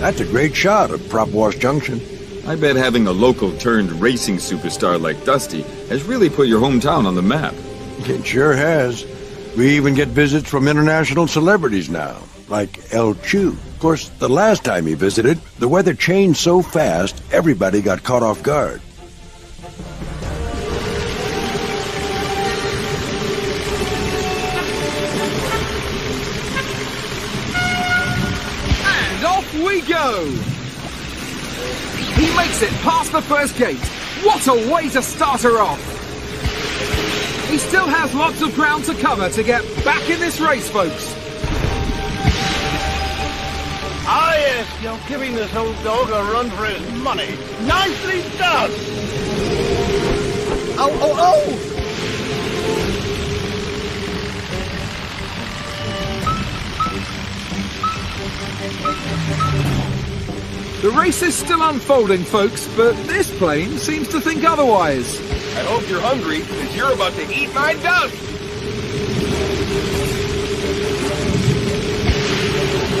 That's a great shot of Prop Wash Junction. I bet having a local turned racing superstar like Dusty has really put your hometown on the map. It sure has. We even get visits from international celebrities now, like El Chu. Of course, the last time he visited, the weather changed so fast, everybody got caught off guard. We go! He makes it past the first gate. What a way to start her off! He still has lots of ground to cover to get back in this race, folks. Ah, yes, you're giving this old dog a run for his money. Nicely done! Oh, oh, oh! The race is still unfolding, folks, but this plane seems to think otherwise. I hope you're hungry, because you're about to eat my dust!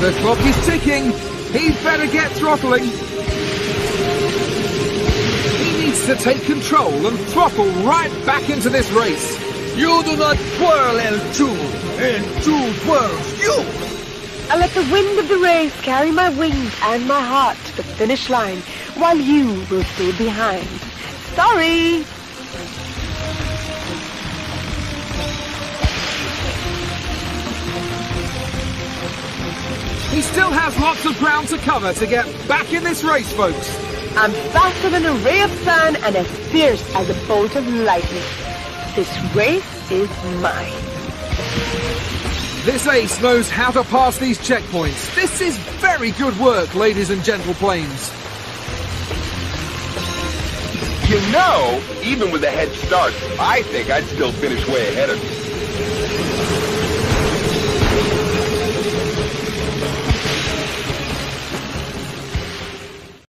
The clock is ticking. He'd better get throttling. He needs to take control and throttle right back into this race. You do not twirl El Chu. L2 twirls you. I let the wind of the race carry my wings and my heart to the finish line, while you will stay behind. Sorry! He still has lots of ground to cover to get back in this race, folks. I'm faster than a ray of sun and as fierce as a bolt of lightning. This race is mine. This ace knows how to pass these checkpoints. This is very good work, ladies and gentle planes. You know, even with a head start, I think I'd still finish way ahead of you.